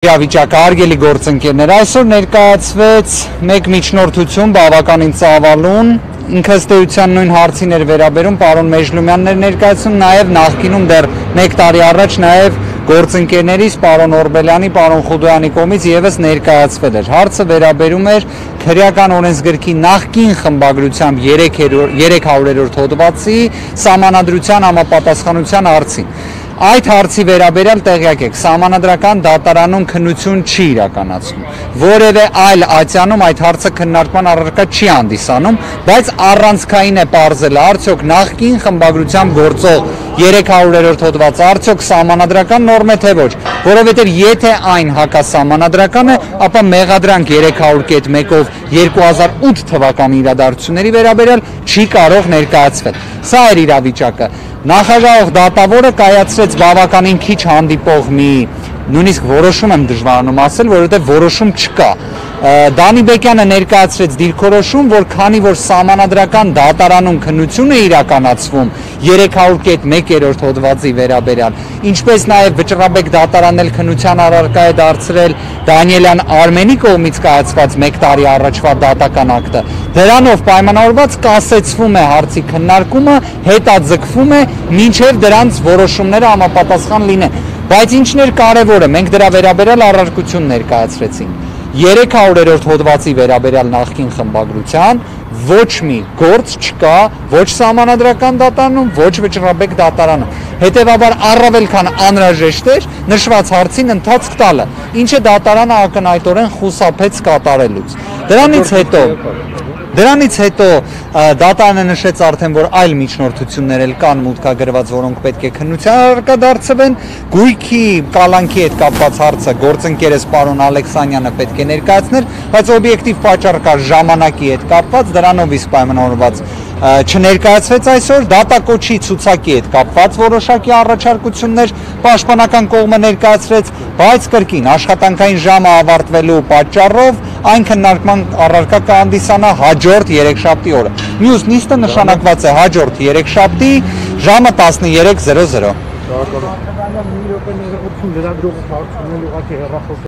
իրավիճակը արգելի գործընկերներ այսօր ներկայացվեց մեկ միջնորդություն բավականին ծավալուն ինքս դեության նույն հարցին էր վերաբերում պարոն Մեժլումյաններ ներկայացում նաև նախկինում դեռ 1 տարի առաջ նաև գործընկերներից պարոն Օրբելյանի, պարոն Խուդոյանի կողմից եւս ներկայացվել էր։ Հարցը վերաբերում էր քրեական օրենսգրքի նախկին խմբագրությամբ 300-րդ հոդվածի սահմանադրության համապատասխանության հարցին։ Այդ հարցի վերաբերյալ տեղյակ եք, սահմանադրական դատարանում քննություն չի իրականացվում։ Որևէ այլ ատյանում այդ հարցը քննարկման առարկա չի հանդիսանում, բայց առանցքային է ողրզել արդյոք նախկին խմբագրությամբ գործող 300-րդ հոդված արդյոք սահմանադրական նորմ է թե ոչ, որովհետև եթե այն հակասահմանադրական է, ապա մեղադրանք 300.1-ով 2008 թվականի իրադարձությունների վերաբերյալ չի կարող ներկայացվել։ Սա էր իրավիճակը։ Նախագահող դատավորը կայացրեց բավականին քիչ հանդիպող մի նույնիսկ որոշում եմ դժվարանում ասել, որովհետև որոշում չկա։ Դանի Բեկյանը ներկայացրեց դիրքորոշում, որ քանի որ սահմանադրական դատարանում քննություն է իրականացվում 300.1-րդ հոդվածի վերաբերյալ, ինչպես նաև Վճռաբեկ դատարանն էլ քննության առարկա է դարձրել Դանիելյան Արմենի կողմից կայացված 1 տարի առաջվա դատական ակտը, դրանով պայմանավորված կասեցվում է հարցի քննարկումը, հետաձգվում է, մինչև դրանց որոշումները համապատասխան լինեն։ Բայց ինչն էր կարևորը, մենք դրա վերաբերյալ առարկություն ներկայացրեցինք։ 300-րդ հոդվածի վերաբերյալ նախկին խմբագրության ոչ մի գործ չկա ոչ սահմանադրական դատարանում, ոչ վճռաբեկ դատարանում։ Հետևաբար առավել քան անհրաժեշտ էր նշված հարցին ընթացք տալը, ինչը դատարանը ակնհայտորեն խուսափեց կատարելուց։ Դրանից հետո Դրանից հետո դատարանը նշեց արդեն, որ այլ միջնորդություններ էլ կան մուտքագրված, որոնք պետք է քննության առարկա դարձվեն։ Գույքի կալանքի հետ կապված հարցը գործընկերս պարոն Ալեքսանյանը պետք է ներկայացներ, բայց օբյեկտիվ պատճառ կա ժամանակի հետ կապված, դրանով իսկ պայմանավորված չներկայացվեց այսօր դատակոչի ցուցակի հետ կապված որոշակի առաջարկություններ պաշտպանական կողմը ներկայացրեց, բայց կրկին աշխատանքային ժամը ավարտվելու պատճառով այն քննարկման առարկա կհանդիսանա հաջորդ 3 շաբթի օրը։ Մյուս նիստը նշանակված է հաջորդ 3 շաբթի ժամը 13:00։ Շնորհակալ եմ։ Մի րոպե ներողություն լրագրողը հարցնում ուղղակի հեռախոս